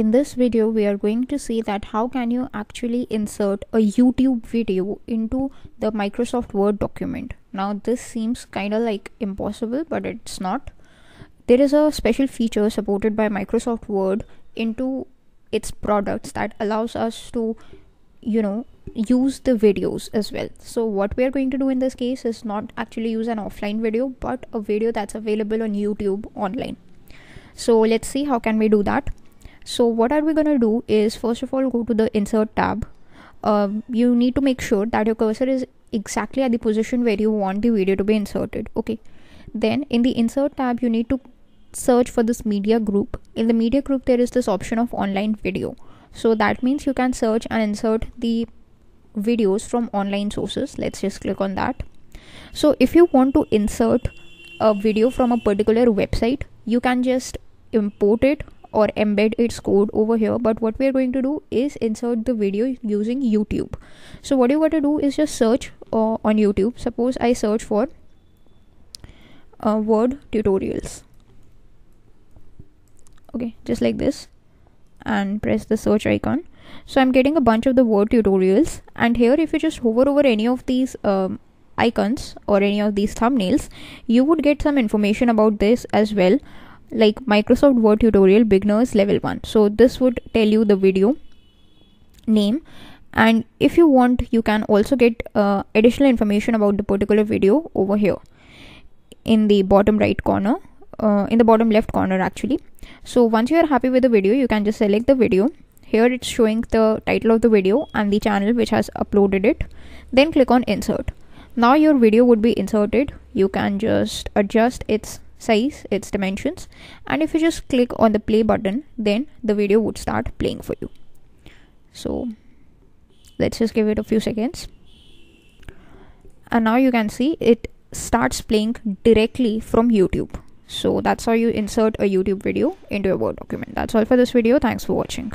in this video we are going to see that how can you actually insert a youtube video into the microsoft word document. Now this seems kind of like impossible but it's not. There is a special feature supported by microsoft word into its products that allows us to you know use the videos as well. So what we are going to do in this case is not actually use an offline video but a video that's available on youtube online. So let's see how can we do that so what are we going to do is first of all go to the insert tab. Uh, you need to make sure that your cursor is exactly at the position where you want the video to be inserted okay? Then in the insert tab you need to search for this media group. In the media group there is this option of online video. So that means you can search and insert the videos from online sources. Let's just click on that. So if you want to insert a video from a particular website you can just import it or embed its code over here but what we are going to do is insert the video using youtube. So what you got to do is just search uh, on youtube. Suppose i search for uh, word tutorials. Okay just like this and press the search icon. So i'm getting a bunch of the word tutorials and here if you just hover over any of these um, icons or any of these thumbnails you would get some information about this as well like microsoft word tutorial beginners level 1 so this would tell you the video name. And if you want you can also get uh, additional information about the particular video over here in the bottom right corner uh, in the bottom left corner actually. So once you are happy with the video you can just select the video. Here it's showing the title of the video and the channel which has uploaded it. Then click on insert. Now your video would be inserted. You can just adjust its size its dimensions and if you just click on the play button then the video would start playing for you. So let's just give it a few seconds. And now you can see it starts playing directly from youtube. So that's how you insert a youtube video into a word document. That's all for this video. Thanks for watching